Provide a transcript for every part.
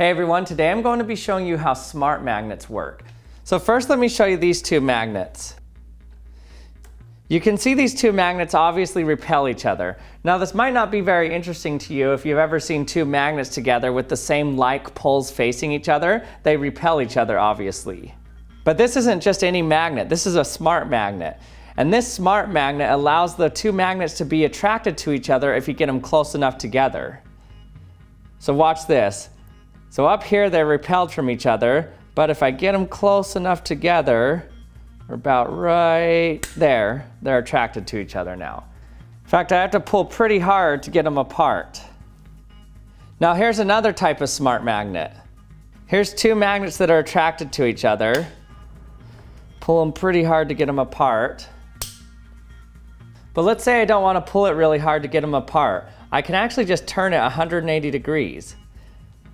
Hey everyone, today I'm going to be showing you how smart magnets work. So first let me show you these two magnets. You can see these two magnets obviously repel each other. Now this might not be very interesting to you if you've ever seen two magnets together with the same like poles facing each other. They repel each other obviously. But this isn't just any magnet, this is a smart magnet. And this smart magnet allows the two magnets to be attracted to each other if you get them close enough together. So watch this. So up here, they're repelled from each other, but if I get them close enough together, about right there, they're attracted to each other now. In fact, I have to pull pretty hard to get them apart. Now here's another type of smart magnet. Here's two magnets that are attracted to each other. Pull them pretty hard to get them apart. But let's say I don't want to pull it really hard to get them apart. I can actually just turn it 180 degrees.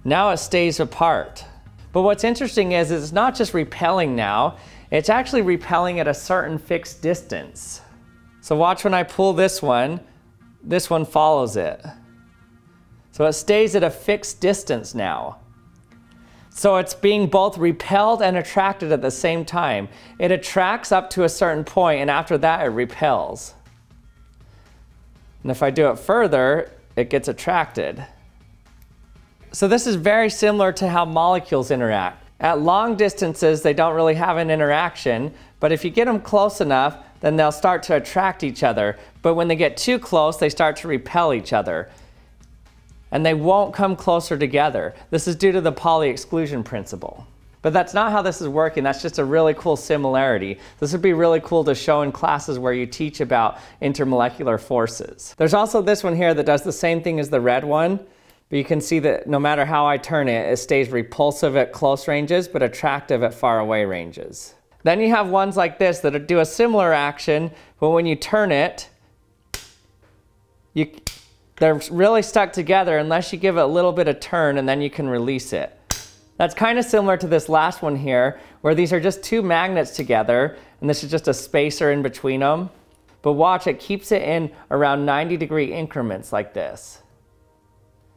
Now it stays apart. But what's interesting is it's not just repelling now, it's actually repelling at a certain fixed distance. So watch when I pull this one, this one follows it. So it stays at a fixed distance now. So it's being both repelled and attracted at the same time. It attracts up to a certain point and after that it repels. And if I do it further, it gets attracted. So this is very similar to how molecules interact. At long distances, they don't really have an interaction, but if you get them close enough, then they'll start to attract each other. But when they get too close, they start to repel each other. And they won't come closer together. This is due to the Pauli exclusion principle. But that's not how this is working. That's just a really cool similarity. This would be really cool to show in classes where you teach about intermolecular forces. There's also this one here that does the same thing as the red one. But you can see that no matter how I turn it, it stays repulsive at close ranges, but attractive at far away ranges. Then you have ones like this that do a similar action, but when you turn it, you, they're really stuck together unless you give it a little bit of turn and then you can release it. That's kind of similar to this last one here, where these are just two magnets together, and this is just a spacer in between them. But watch, it keeps it in around 90 degree increments like this.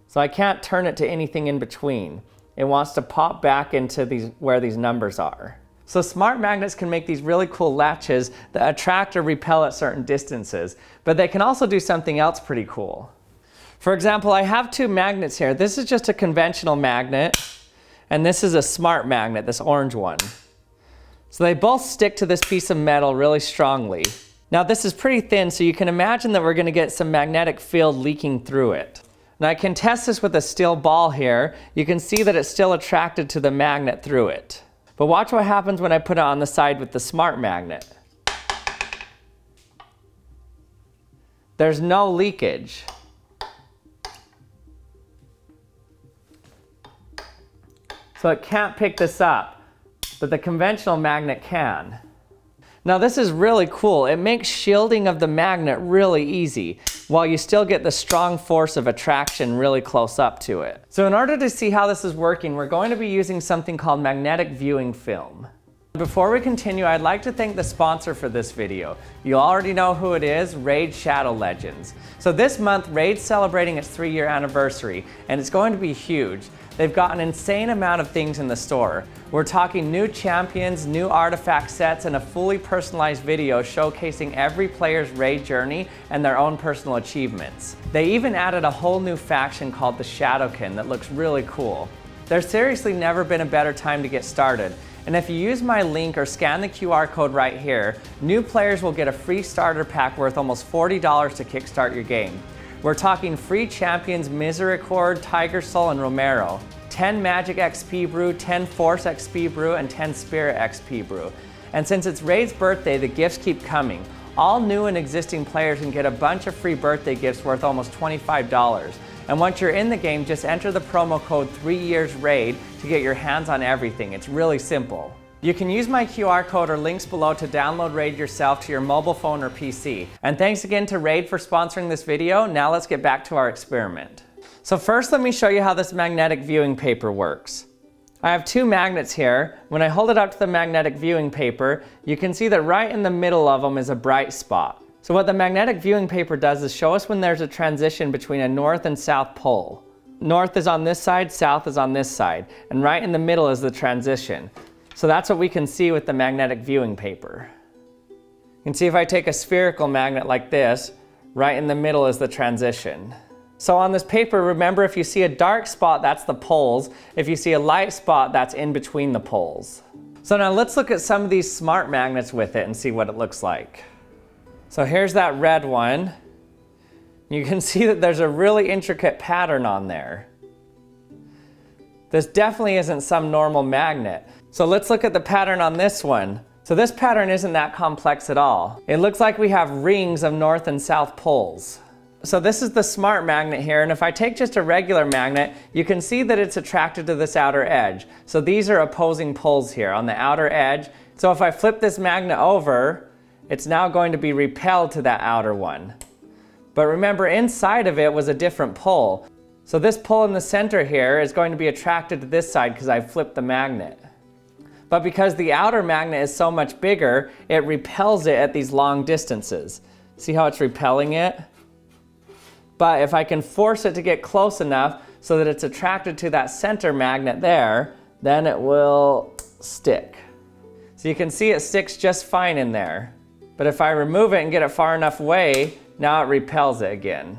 So I can't turn it to anything in between. It wants to pop back into these where these numbers are. So smart magnets can make these really cool latches that attract or repel at certain distances, but they can also do something else pretty cool. For example, I have two magnets here. This is just a conventional magnet, and this is a smart magnet, this orange one. So they both stick to this piece of metal really strongly. Now this is pretty thin, so you can imagine that we're gonna get some magnetic field leaking through it. Now I can test this with a steel ball here. You can see that it's still attracted to the magnet through it. But watch what happens when I put it on the side with the smart magnet. There's no leakage. So it can't pick this up, but the conventional magnet can. Now this is really cool. It makes shielding of the magnet really easy while you still get the strong force of attraction really close up to it. So in order to see how this is working, we're going to be using something called magnetic viewing film. Before we continue, I'd like to thank the sponsor for this video. You already know who it is, Raid Shadow Legends. So this month, Raid's celebrating its three year anniversary, and it's going to be huge. They've got an insane amount of things in the store. We're talking new champions, new artifact sets, and a fully personalized video showcasing every player's raid journey and their own personal achievements. They even added a whole new faction called the Shadowkin that looks really cool. There's seriously never been a better time to get started. And if you use my link or scan the QR code right here, new players will get a free starter pack worth almost $40 to kickstart your game. We're talking free champions Misericord, Tiger Soul, and Romero. 10 Magic XP Brew, 10 Force XP Brew, and 10 Spirit XP Brew. And since it's Raid's birthday, the gifts keep coming. All new and existing players can get a bunch of free birthday gifts worth almost $25. And once you're in the game, just enter the promo code 3 years raid to get your hands on everything. It's really simple. You can use my QR code or links below to download RAID yourself to your mobile phone or PC. And thanks again to RAID for sponsoring this video. Now let's get back to our experiment. So first let me show you how this magnetic viewing paper works. I have two magnets here. When I hold it up to the magnetic viewing paper, you can see that right in the middle of them is a bright spot. So what the magnetic viewing paper does is show us when there's a transition between a north and south pole. north is on this side, south is on this side, and right in the middle is the transition. So that's what we can see with the magnetic viewing paper. You can see if I take a spherical magnet like this, right in the middle is the transition. So on this paper, remember if you see a dark spot, that's the poles. If you see a light spot, that's in between the poles. So now let's look at some of these smart magnets with it and see what it looks like. So here's that red one. You can see that there's a really intricate pattern on there. This definitely isn't some normal magnet. So let's look at the pattern on this one. So this pattern isn't that complex at all. It looks like we have rings of north and south poles. So this is the smart magnet here, and if I take just a regular magnet, you can see that it's attracted to this outer edge. So these are opposing poles here on the outer edge. So if I flip this magnet over, it's now going to be repelled to that outer one. But remember, inside of it was a different pole. So this pole in the center here is going to be attracted to this side because I flipped the magnet. But because the outer magnet is so much bigger, it repels it at these long distances. See how it's repelling it? But if I can force it to get close enough so that it's attracted to that center magnet there, then it will stick. So you can see it sticks just fine in there. But if I remove it and get it far enough away, now it repels it again.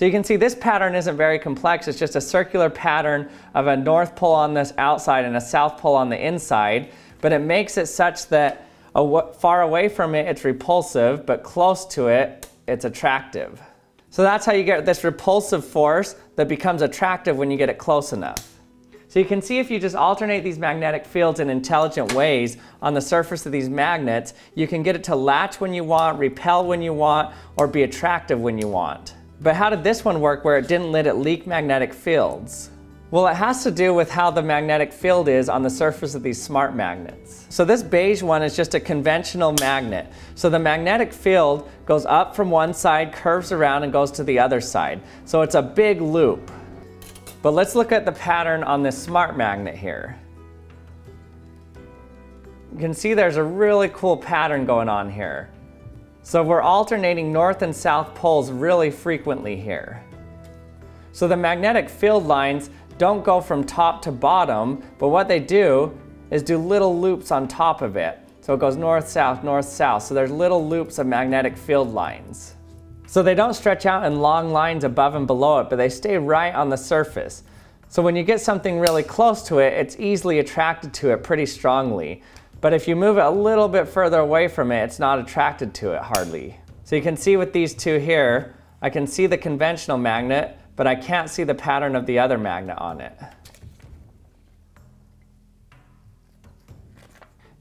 So you can see this pattern isn't very complex. It's just a circular pattern of a north pole on this outside and a south pole on the inside. But it makes it such that far away from it, it's repulsive, but close to it, it's attractive. So that's how you get this repulsive force that becomes attractive when you get it close enough. So you can see if you just alternate these magnetic fields in intelligent ways on the surface of these magnets, you can get it to latch when you want, repel when you want, or be attractive when you want. But how did this one work where it didn't let it leak magnetic fields? Well, it has to do with how the magnetic field is on the surface of these smart magnets. So this beige one is just a conventional magnet. So the magnetic field goes up from one side, curves around, and goes to the other side. So it's a big loop. But let's look at the pattern on this smart magnet here. You can see there's a really cool pattern going on here. So we're alternating north and south poles really frequently here. So the magnetic field lines don't go from top to bottom, but what they do is do little loops on top of it. So it goes north, south, north, south. So there's little loops of magnetic field lines. So they don't stretch out in long lines above and below it, but they stay right on the surface. So when you get something really close to it, it's easily attracted to it pretty strongly. But if you move it a little bit further away from it, it's not attracted to it hardly. So you can see with these two here, I can see the conventional magnet, but I can't see the pattern of the other magnet on it.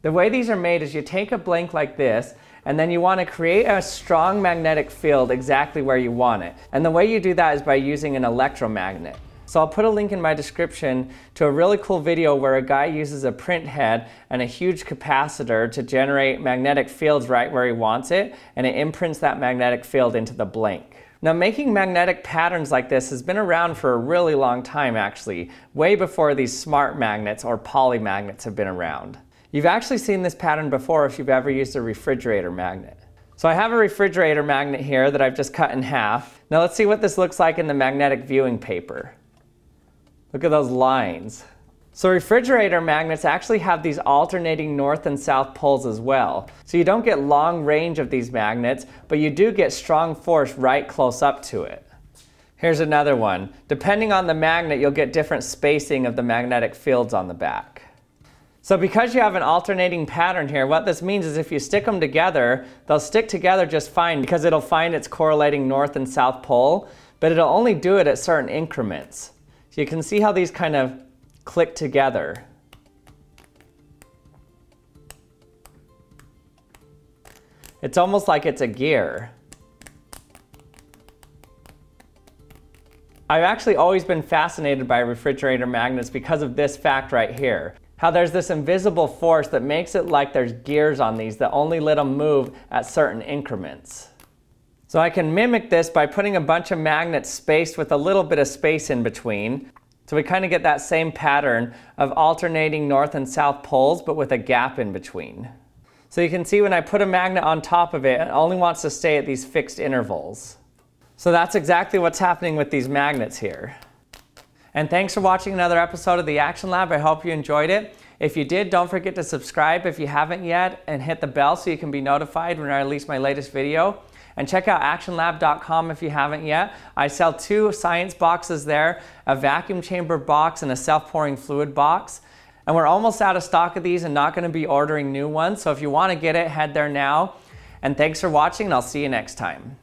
The way these are made is you take a blank like this, and then you want to create a strong magnetic field exactly where you want it. And the way you do that is by using an electromagnet. So I'll put a link in my description to a really cool video where a guy uses a print head and a huge capacitor to generate magnetic fields right where he wants it, and it imprints that magnetic field into the blank. Now making magnetic patterns like this has been around for a really long time actually, way before these smart magnets or polymagnets have been around. You've actually seen this pattern before if you've ever used a refrigerator magnet. So I have a refrigerator magnet here that I've just cut in half. Now let's see what this looks like in the magnetic viewing paper. Look at those lines. So refrigerator magnets actually have these alternating north and south poles as well. So you don't get long range of these magnets, but you do get strong force right close up to it. Here's another one. Depending on the magnet, you'll get different spacing of the magnetic fields on the back. So because you have an alternating pattern here, what this means is if you stick them together, they'll stick together just fine because it'll find its correlating north and south pole, but it'll only do it at certain increments. You can see how these kind of click together. It's almost like it's a gear. I've actually always been fascinated by refrigerator magnets because of this fact right here. How there's this invisible force that makes it like there's gears on these that only let them move at certain increments. So I can mimic this by putting a bunch of magnets spaced with a little bit of space in between. So we kind of get that same pattern of alternating north and south poles, but with a gap in between. So you can see when I put a magnet on top of it, it only wants to stay at these fixed intervals. So that's exactly what's happening with these magnets here. And thanks for watching another episode of the Action Lab. I hope you enjoyed it. If you did, don't forget to subscribe if you haven't yet and hit the bell so you can be notified when I release my latest video. And check out actionlab.com if you haven't yet. I sell two science boxes there, a vacuum chamber box and a self-pouring fluid box. And we're almost out of stock of these and not gonna be ordering new ones. So if you wanna get it, head there now. And thanks for watching and I'll see you next time.